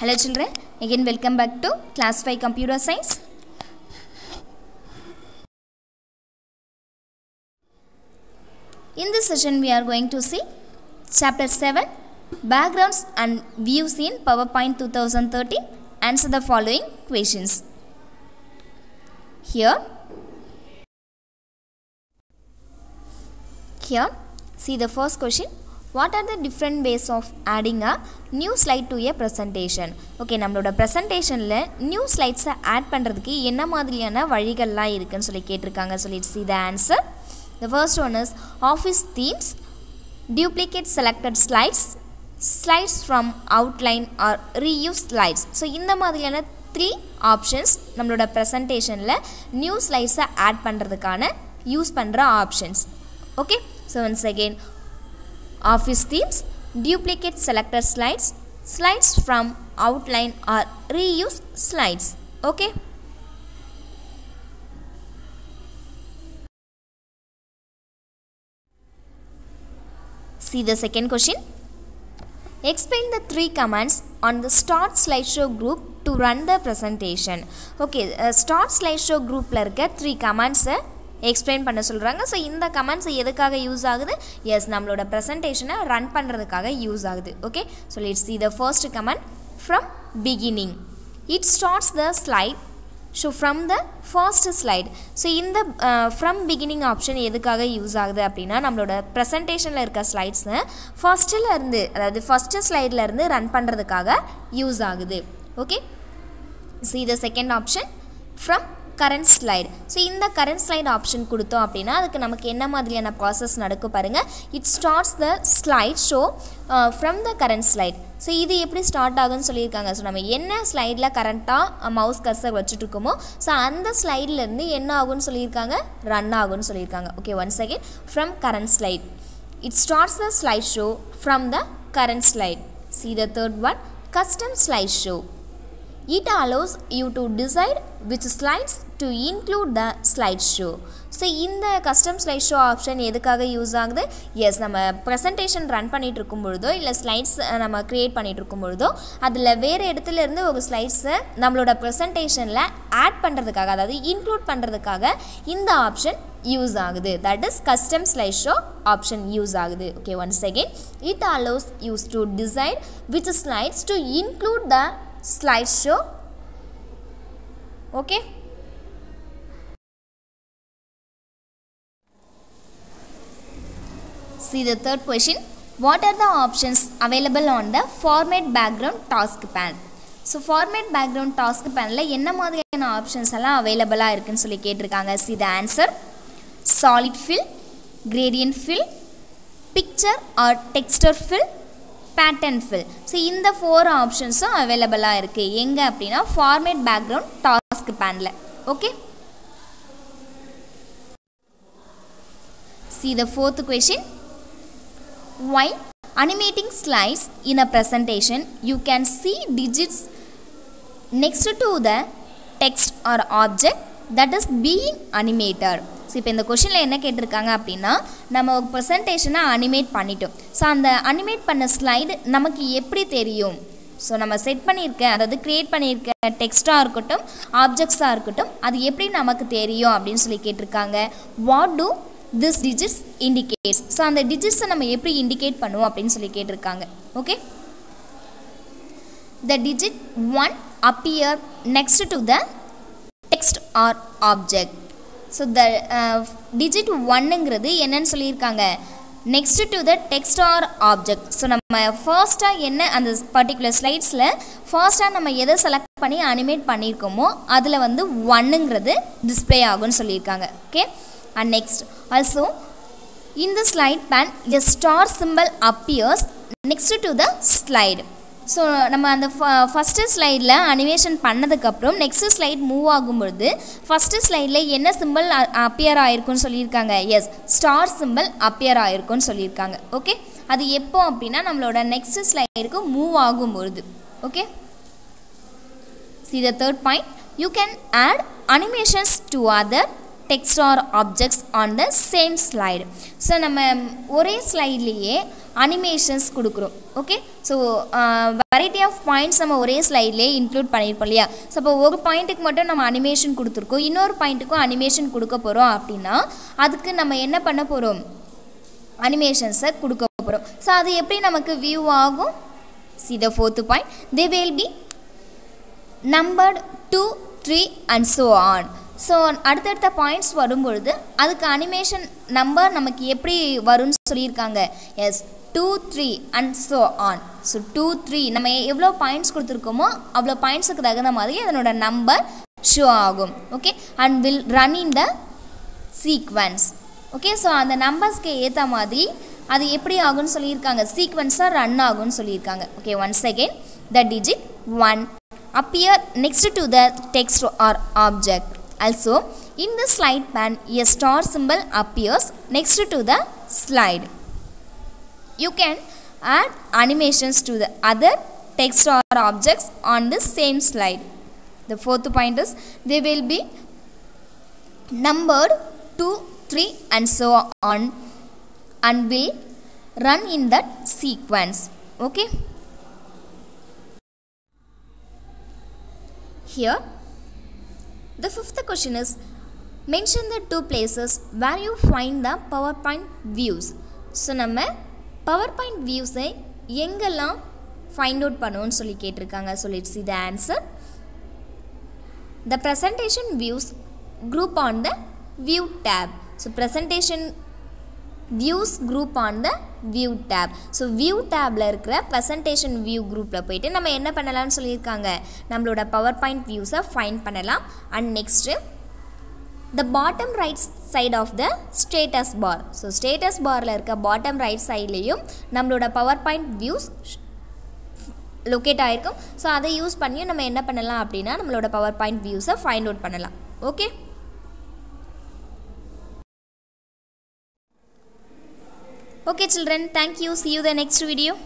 Hello children, again welcome back to class 5 computer science. In this session we are going to see chapter 7 backgrounds and views in PowerPoint 2013 answer the following questions. Here Here, see the first question. What are the different ways of adding a new slide to a presentation okay நம்மளோட ப்ரெசன்டேஷனில் new ஸ்லைட்ஸை add பண்ணுறதுக்கு என்ன மாதிரியான வழிகள்லாம் இருக்குதுன்னு சொல்லி கேட்டிருக்காங்க சொல்லிட்டு see the answer the first one is office themes duplicate selected slides slides from outline or reuse slides so இந்த மாதிரியான த்ரீ ஆப்ஷன்ஸ் நம்மளோட ப்ரெசன்டேஷனில் நியூ ஸ்லைட்ஸை ஆட் பண்ணுறதுக்கான யூஸ் பண்ணுற options okay so once again office themes duplicate selected slides slides from outline or reuse slides okay see the second question explain the three commands on the start slideshow group to run the presentation okay uh, start slideshow groupல இருக்க three கமாண்ட்ஸை explain பண்ண சொல்கிறாங்க so இந்த comments எதுக்காக use ஆகுது? Yes நம்மளோட ப்ரெசன்டேஷனை run பண்ணுறதுக்காக use ஆகுது. Okay so let's see the first command from beginning it starts the slide so from the first slide so இந்த ஃப்ரம் பிகினிங் ஆப்ஷன் எதுக்காக யூஸ் ஆகுது அப்படின்னா நம்மளோட ப்ரெசன்டேஷனில் இருக்க ஸ்லைட்ஸை ஃபஸ்ட்டில் இருந்து அதாவது ஃபஸ்ட்டு ஸ்லைடில் இருந்து ரன் பண்ணுறதுக்காக யூஸ் ஆகுது. Okay see the second option from current slide so இந்த கரண்ட் ஸ்லைட் ஆப்ஷன் கொடுத்தோம் அப்படின்னா அதுக்கு நமக்கு என்ன மாதிரியான ப்ராசஸ் நடக்கும் பாருங்கள் it starts the slide show from the current slide so இது எப்படி ஸ்டார்ட் ஆகுன்னு சொல்லியிருக்காங்க. ஸோ நம்ம என்ன ஸ்லைடில் கரண்ட்டாக மவுஸ் கர்சர் வச்சுட்ருக்கோமோ ஸோ அந்த ஸ்லைட்லேருந்து என்ன ஆகும்னு சொல்லியிருக்காங்க? ரன் ஆகும்னு சொல்லியிருக்காங்க. Okay one second from current slide it starts the slide show from the current slide see the third one custom slide show it allows you to decide which slides to include the slideshow. So இந்த custom slide show option எதுக்காக use ஆகுது? Yes நம்ம presentation run பண்ணிகிட்டு இருக்கும் பொழுதோ இல்லை slides நம்ம create பண்ணிகிட்டு இருக்கும் பொழுதோ அதில் வேறு இடத்துல இருந்து ஒரு ஸ்லைட்ஸை நம்மளோட ப்ரெசன்டேஷனில் ஆட் பண்ணுறதுக்காக அதாவது இன்க்ளூட் பண்ணுறதுக்காக இந்த ஆப்ஷன் யூஸ் ஆகுது. That is custom slide show option use ஆகுது. Okay once again it allows use to decide which slides to include the slideshow. Okay? See the third question. What are the options available on the format background task pan? So format background task பேனில் என்ன மாதிரியான options எல்லாம் அவைலபிளாக இருக்குன்னு சொல்லி கேட்டிருக்காங்க? See the answer solid fill gradient fill picture or texture fill pattern fill so இந்த four ஆப்ஷன்ஸும் அவைலபிளாக இருக்குது எங்கே அப்படின்னா ஃபார்மேட் பேக்ரவுண்ட் டாஸ்க் பேனில் okay see the fourth question while animating slides in a presentation you can see digits next to the text or object that is being animated so இப்போ இந்த கொஷினில் என்ன கேட்டிருக்காங்க அப்படின்னா நம்ம ஒரு ப்ரெசன்டேஷனை அனிமேட் பண்ணிட்டோம். ஸோ அந்த அனிமேட் பண்ண ஸ்லைடு நமக்கு எப்படி தெரியும்? ஸோ நம்ம செட் பண்ணியிருக்க அதாவது க்ரியேட் பண்ணியிருக்க டெக்ஸ்ட்டாக இருக்கட்டும் ஆப்ஜெக்ட்ஸாக இருக்கட்டும் அது எப்படி நமக்கு தெரியும் அப்படின்னு சொல்லி கேட்டிருக்காங்க. What do this digits indicates so அந்த டிஜிட்ஸை நம்ம எப்படி இண்டிகேட் பண்ணுவோம் அப்படின்னு சொல்லி கேட்டிருக்காங்க. Okay the digit one appear next to the or object so the digit ஒன்னுங்கிறது என்னன்னு சொல்லியிருக்காங்க. Next to the text or object so நம்ம ஃபர்ஸ்ட்டாக என்ன அந்த பர்டிகுலர் ஸ்லைட்ஸில் ஃபர்ஸ்ட்டாக நம்ம எதை செலக்ட் பண்ணி அனிமேட் பண்ணியிருக்கோமோ அதில் வந்து ஒன்னுங்கிறது டிஸ்பிளே ஆகும்னு சொல்லியிருக்காங்க. Okay and next also in the slide pan the star symbol appears next to the slide. So நம்ம அந்த ஃபஸ்ட்டு ஸ்லைடில் அனிமேஷன் பண்ணதுக்கப்புறம் நெக்ஸ்ட்டு ஸ்லைட் மூவ் ஆகும்பொழுது ஃபஸ்ட்டு ஸ்லைடில் என்ன சிம்பிள் அப்பியர் ஆகிருக்குன்னு சொல்லியிருக்காங்க. எஸ் ஸ்டார் சிம்பிள் அப்பியர் ஆகிருக்குன்னு சொல்லியிருக்காங்க. ஓகே அது எப்போ அப்படின்னா நம்மளோட நெக்ஸ்ட் ஸ்லைடுக்கு move ஆகும்பொழுது. Okay see the third point you can add animations to other text or objects on the same slide so நம்ம ஒரே ஸ்லைட்லேயே அனிமேஷன்ஸ் கொடுக்குறோம். Okay so variety of points நம்ம ஒரே ஸ்லைட்லேயே இன்க்ளூட் பண்ணியிருப்போம் இல்லையா? ஸோ அப்போ ஒரு பாயிண்ட்டுக்கு மட்டும் நம்ம அனிமேஷன் கொடுத்துருக்கோம். இன்னொரு பாயிண்ட்டுக்கும் அனிமேஷன் கொடுக்க போகிறோம் அப்படின்னா அதுக்கு நம்ம என்ன பண்ண போகிறோம் அனிமேஷன்ஸை கொடுக்க போகிறோம் ஸோ அது எப்படி நமக்கு வியூ ஆகும்? See the fourth point they will be numbered two three and so on so அடுத்தடுத்த பாயிண்ட்ஸ் வரும்பொழுது அதுக்கு அனிமேஷன் நம்பர் நமக்கு எப்படி வரும்னு சொல்லியிருக்காங்க. Yes two three and so on so two three நம்ம எவ்வளோ பாயிண்ட்ஸ் கொடுத்துருக்கோமோ அவ்வளோ பாயிண்ட்ஸுக்கு தகுந்த மாதிரி அதனோட நம்பர் ஷோ ஆகும். Okay and will run in the sequence okay so அந்த நம்பர்ஸ்க்கு ஏற்ற மாதிரி அது எப்படி ஆகும்னு சொல்லியிருக்காங்க. சீக்வன்ஸாக ரன் ஆகும்னு சொல்லியிருக்காங்க. Okay one second the digit one appear next to the text or object Also, in the slide pane, a star symbol appears next to the slide. You can add animations to the other text or objects on the same slide. The fourth point is they will be numbered 2, 3 and so on and will run in that sequence. Okay. Here, the fifth question is mention the two places where you find the PowerPoint views. So நம்ம PowerPoint வியூஸை எங்கெல்லாம் find out பண்ணுவோன்னு சொல்லி கேட்டிருக்காங்க so let's see the answer the presentation views group on the view tab so presentation views group on the view tab so view டேப்பில் இருக்கிற presentation view குரூப்பில் போயிட்டு நம்ம என்ன பண்ணலாம்னு சொல்லியிருக்காங்க? நம்மளோட பவர் பாயிண்ட் வியூஸை ஃபைன் பண்ணலாம். And next the bottom right side of the status bar so status பாரில் இருக்க பாட்டம் ரைட் சைட்லேயும் நம்மளோட பவர் பாயிண்ட் வியூஸ் லொக்கேட் ஆகிருக்கும் ஸோ அதை யூஸ் பண்ணியும் நம்ம என்ன பண்ணலாம் அப்படின்னா நம்மளோட பவர் பாயிண்ட் வியூஸை ஃபைண்ட் அவுட் பண்ணலாம். Okay Okay children, thank you. See you the next video.